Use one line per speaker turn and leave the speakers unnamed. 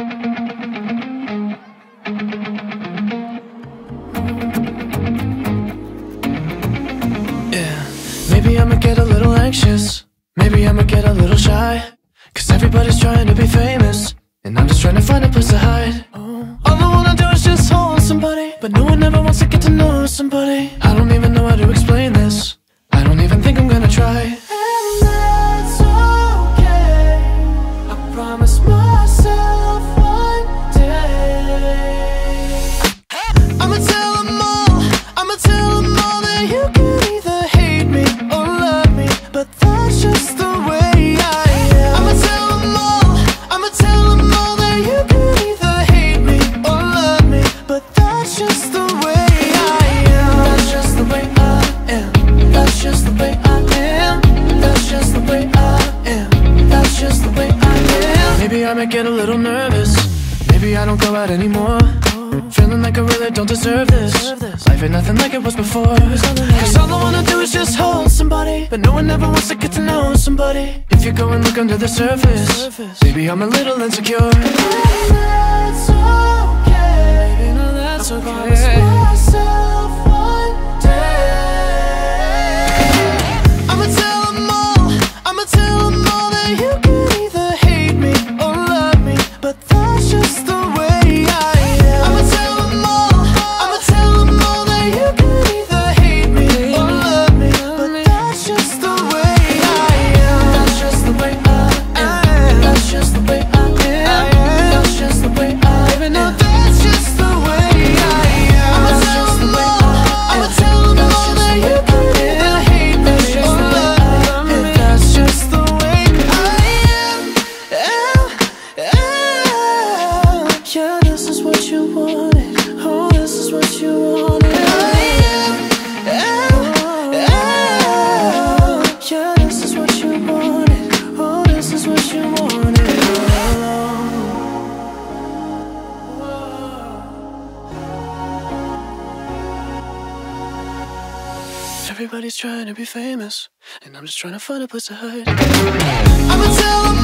Yeah, maybe I'ma get a little anxious. Maybe I'ma get a little shy. Cause everybody's trying to be famous. And I'm just trying to find a place to hide. All I wanna do is just hold somebody. But no one ever wants to get to know somebody. I don't even know how to explain this. I don't even think I'm gonna try. Just the way I am. That's just the way I am. That's just the way I am. Maybe I might get a little nervous. Maybe I don't go out anymore. Feeling like I really don't deserve this. Life ain't nothing like it was before. Cause all I wanna do is just hold somebody. But no one ever wants to get to know somebody. If you go and look under the surface, maybe I'm a little insecure. That's okay. Oh, what you am, am, am. Yeah, this is what you wanted. Oh, this is what you wanted. Everybody's trying to be famous, and I'm just trying to find a place to hide. I'ma tell.